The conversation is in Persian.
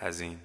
هزین